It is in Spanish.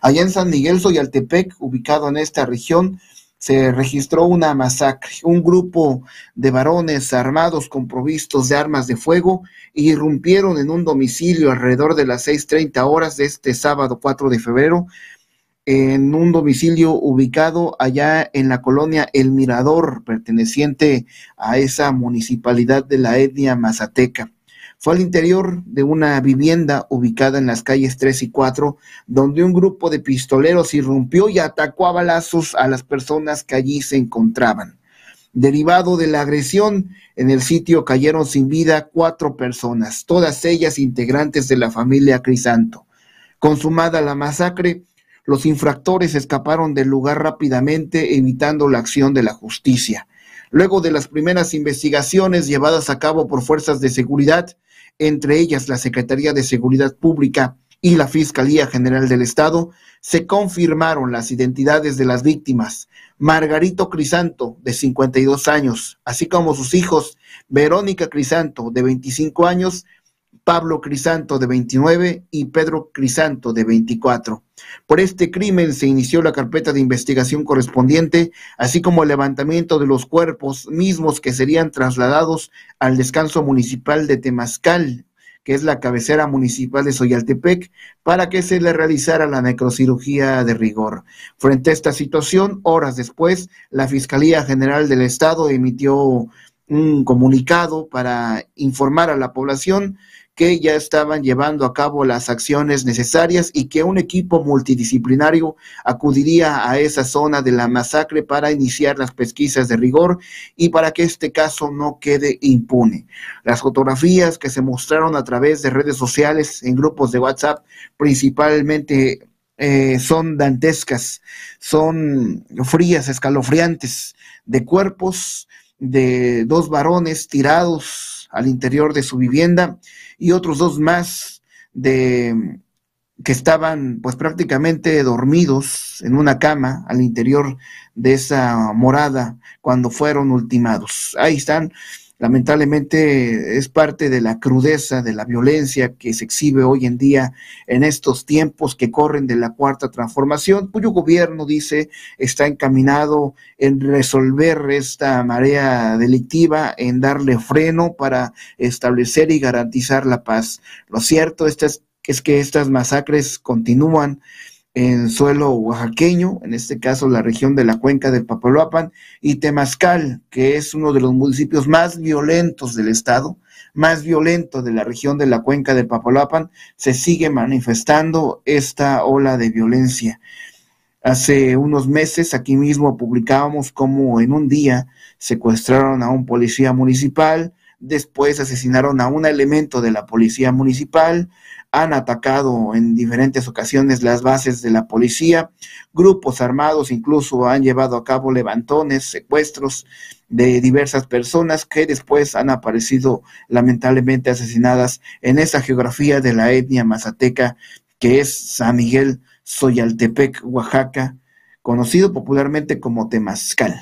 Allá en San Miguel Soyaltepec, ubicado en esta región, se registró una masacre. Un grupo de varones armados con provistos de armas de fuego irrumpieron en un domicilio alrededor de las 6.30 horas de este sábado 4 de febrero, en un domicilio ubicado allá en la colonia El Mirador, perteneciente a esa municipalidad de la etnia mazateca. Fue al interior de una vivienda ubicada en las calles 3 y 4, donde un grupo de pistoleros irrumpió y atacó a balazos a las personas que allí se encontraban. Derivado de la agresión, en el sitio cayeron sin vida cuatro personas, todas ellas integrantes de la familia Crisanto. Consumada la masacre, los infractores escaparon del lugar rápidamente, evitando la acción de la justicia. Luego de las primeras investigaciones llevadas a cabo por fuerzas de seguridad, entre ellas la Secretaría de Seguridad Pública y la Fiscalía General del Estado, se confirmaron las identidades de las víctimas. Margarito Crisanto, de 52 años, así como sus hijos, Verónica Crisanto, de 25 años, Pablo Crisanto, de 29, y Pedro Crisanto, de 24. Por este crimen se inició la carpeta de investigación correspondiente, así como el levantamiento de los cuerpos mismos que serían trasladados al descanso municipal de Temascal, que es la cabecera municipal de Soyaltepec, para que se le realizara la necrocirugía de rigor. Frente a esta situación, horas después, la Fiscalía General del Estado emitió un comunicado para informar a la población que ya estaban llevando a cabo las acciones necesarias y que un equipo multidisciplinario acudiría a esa zona de la masacre para iniciar las pesquisas de rigor y para que este caso no quede impune. Las fotografías que se mostraron a través de redes sociales en grupos de WhatsApp principalmente eh, son dantescas, son frías, escalofriantes, de cuerpos de dos varones tirados al interior de su vivienda y otros dos más de que estaban pues prácticamente dormidos en una cama al interior de esa morada cuando fueron ultimados. Ahí están lamentablemente es parte de la crudeza, de la violencia que se exhibe hoy en día en estos tiempos que corren de la cuarta transformación, cuyo gobierno dice está encaminado en resolver esta marea delictiva, en darle freno para establecer y garantizar la paz. Lo cierto es que estas masacres continúan en suelo oaxaqueño, en este caso la región de la cuenca del Papaloapan, y Temazcal, que es uno de los municipios más violentos del estado, más violento de la región de la cuenca del Papaloapan, se sigue manifestando esta ola de violencia. Hace unos meses aquí mismo publicábamos cómo en un día secuestraron a un policía municipal, después asesinaron a un elemento de la policía municipal, han atacado en diferentes ocasiones las bases de la policía, grupos armados incluso han llevado a cabo levantones, secuestros de diversas personas que después han aparecido lamentablemente asesinadas en esa geografía de la etnia mazateca que es San Miguel Soyaltepec, Oaxaca, conocido popularmente como Temazcal.